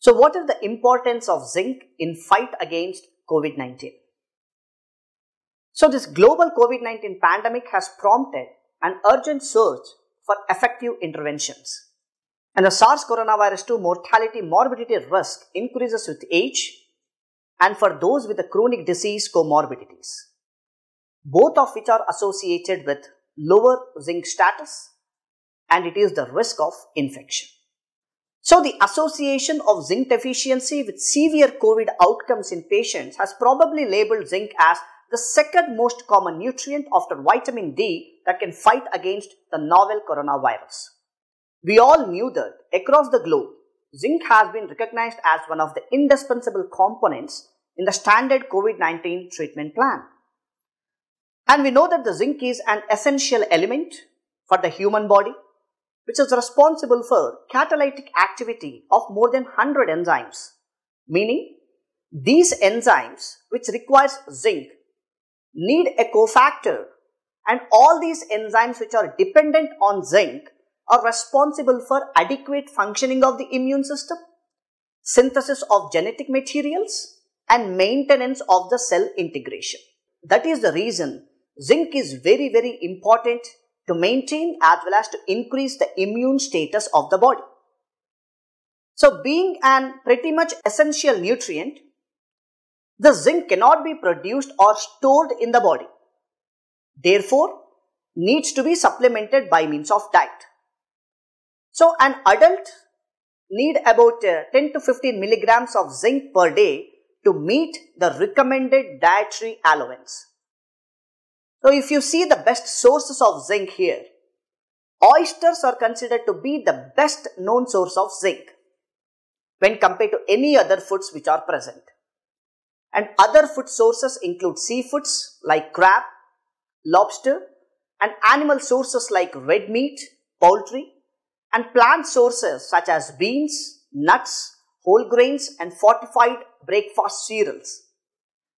So what is the importance of zinc in fight against COVID-19? So this global COVID-19 pandemic has prompted an urgent search for effective interventions. And the SARS coronavirus 2 mortality morbidity risk increases with age and for those with the chronic disease comorbidities, both of which are associated with lower zinc status and it is the risk of infection. So the association of zinc deficiency with severe COVID outcomes in patients has probably labeled zinc as the second most common nutrient after vitamin D that can fight against the novel coronavirus. We all knew that across the globe, zinc has been recognized as one of the indispensable components in the standard COVID-19 treatment plan. And we know that the zinc is an essential element for the human body, which is responsible for catalytic activity of more than 100 enzymes, meaning these enzymes which requires zinc need a cofactor and all these enzymes which are dependent on zinc are responsible for adequate functioning of the immune system, synthesis of genetic materials and maintenance of the cell integration. That is the reason zinc is very very important to maintain as well as to increase the immune status of the body. So being an pretty much essential nutrient, the zinc cannot be produced or stored in the body. Therefore, needs to be supplemented by means of diet. So an adult need about uh, 10 to 15 milligrams of zinc per day to meet the recommended dietary allowance. So if you see the best sources of zinc here, oysters are considered to be the best known source of zinc when compared to any other foods which are present. And other food sources include seafoods like crab, lobster and animal sources like red meat, poultry and plant sources such as beans, nuts, whole grains and fortified breakfast cereals.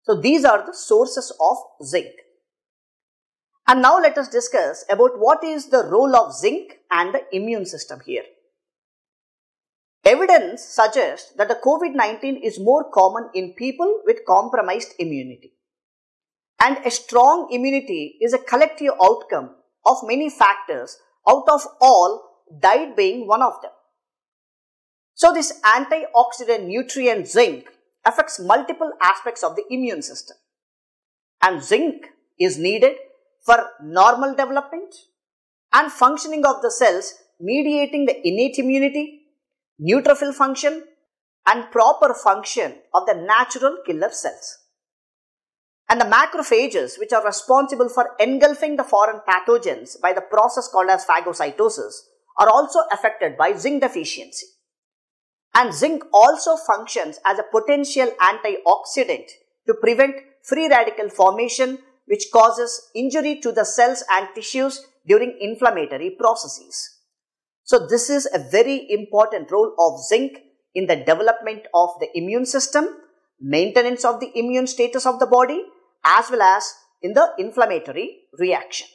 So these are the sources of zinc. And now let us discuss about what is the role of zinc and the immune system here. Evidence suggests that the COVID-19 is more common in people with compromised immunity. And a strong immunity is a collective outcome of many factors out of all diet being one of them. So this antioxidant nutrient zinc affects multiple aspects of the immune system. And zinc is needed for normal development and functioning of the cells mediating the innate immunity, neutrophil function and proper function of the natural killer cells. And the macrophages which are responsible for engulfing the foreign pathogens by the process called as phagocytosis are also affected by zinc deficiency. And zinc also functions as a potential antioxidant to prevent free radical formation which causes injury to the cells and tissues during inflammatory processes. So this is a very important role of zinc in the development of the immune system, maintenance of the immune status of the body as well as in the inflammatory reaction.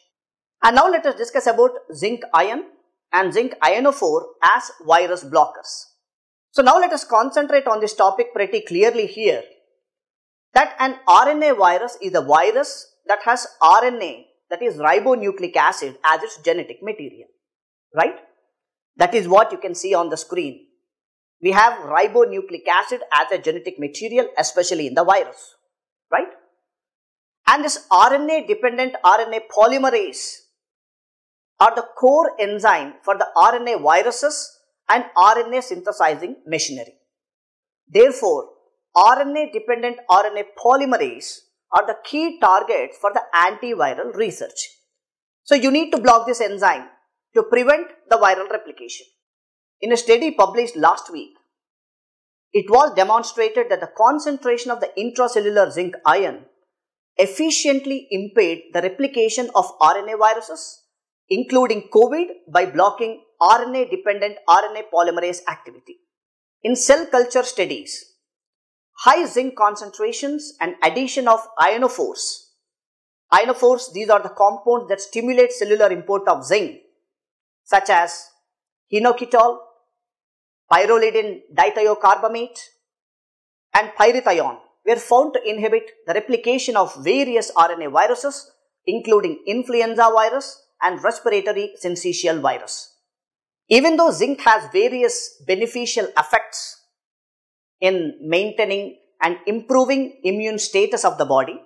And now let us discuss about zinc ion and zinc ionophore as virus blockers. So now let us concentrate on this topic pretty clearly here that an RNA virus is a virus that has RNA that is ribonucleic acid as its genetic material, right? That is what you can see on the screen. We have ribonucleic acid as a genetic material especially in the virus, right? And this RNA dependent RNA polymerase are the core enzyme for the RNA viruses and RNA synthesizing machinery. Therefore, RNA dependent RNA polymerase are the key targets for the antiviral research. So you need to block this enzyme to prevent the viral replication. In a study published last week, it was demonstrated that the concentration of the intracellular zinc ion efficiently impaired the replication of RNA viruses including COVID by blocking RNA dependent RNA polymerase activity. In cell culture studies, high zinc concentrations and addition of ionophores. Ionophores, these are the compounds that stimulate cellular import of zinc, such as hinokitiol, pyrrolidine dithiocarbamate, and pyrithione were found to inhibit the replication of various RNA viruses, including influenza virus and respiratory syncytial virus. Even though zinc has various beneficial effects in maintaining and improving immune status of the body,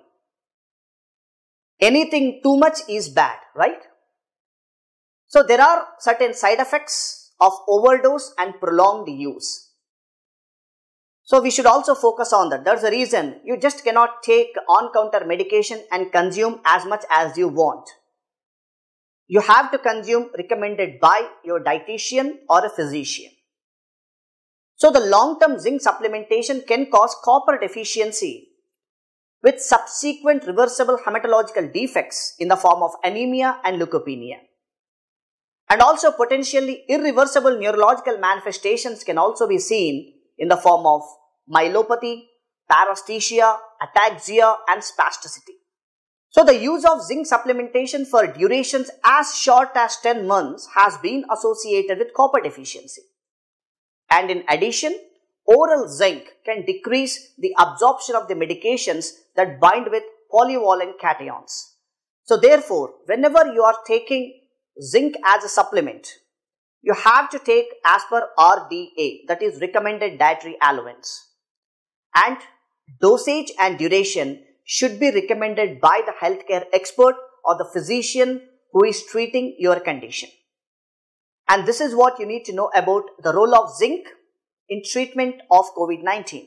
anything too much is bad, right? So there are certain side effects of overdose and prolonged use. So we should also focus on that. That's the reason you just cannot take on-counter medication and consume as much as you want. You have to consume recommended by your dietitian or a physician. So the long-term zinc supplementation can cause copper deficiency with subsequent reversible hematological defects in the form of anemia and leukopenia. And also potentially irreversible neurological manifestations can also be seen in the form of myelopathy, paresthesia, ataxia and spasticity. So the use of zinc supplementation for durations as short as 10 months has been associated with copper deficiency. And in addition, oral zinc can decrease the absorption of the medications that bind with polyvalent cations. So therefore, whenever you are taking zinc as a supplement, you have to take as per RDA that is recommended dietary allowance and dosage and duration should be recommended by the healthcare expert or the physician who is treating your condition. And this is what you need to know about the role of zinc in treatment of COVID-19.